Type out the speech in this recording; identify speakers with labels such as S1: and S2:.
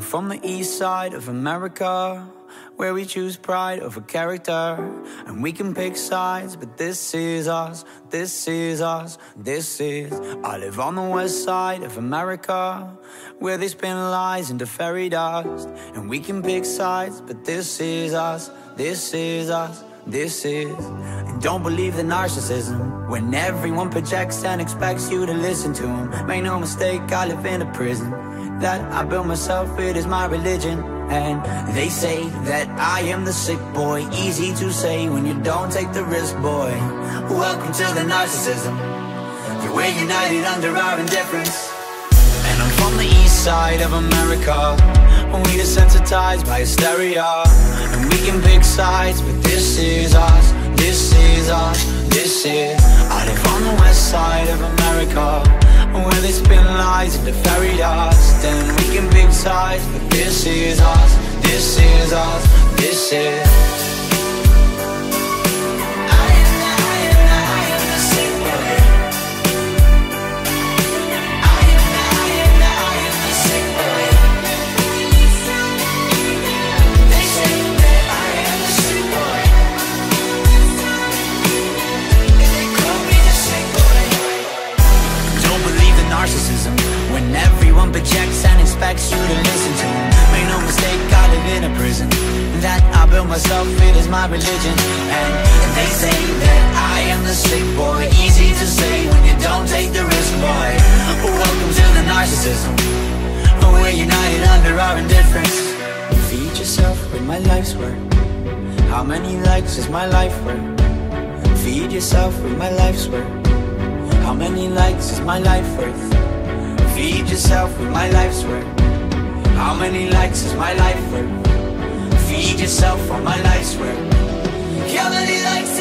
S1: from the east side of America, where we choose pride over character. And we can pick sides, but this is us, this is us, this is. I live on the west side of America, where they spin lies into fairy dust. And we can pick sides, but this is us, this is us. This is, and don't believe the narcissism when everyone projects and expects you to listen to them. Make no mistake, I live in a prison that I built myself, it is my religion. And they say that I am the sick boy, easy to say when you don't take the risk, boy. Welcome to the narcissism, we're united under our indifference. And I'm from the east side of America We desensitized by hysteria And we can pick sides But this is us, this is us, this is I live on the west side of America. Where they spin lies into fairy dust. And we can pick sides But this is us, this is us, this is projects and expects you to listen to. Make no mistake, I live in a prison that I built myself. It is my religion, and they say that I am the sick boy. Easy to say when you don't take the risk, boy. Welcome to the narcissism. We're united under our indifference. Feed yourself with my life's work. How many likes is my life worth? Feed yourself with my life's work. How many likes is my life worth? Feed yourself with my life's work How many likes is my life worth? Feed yourself on my life's work How many likes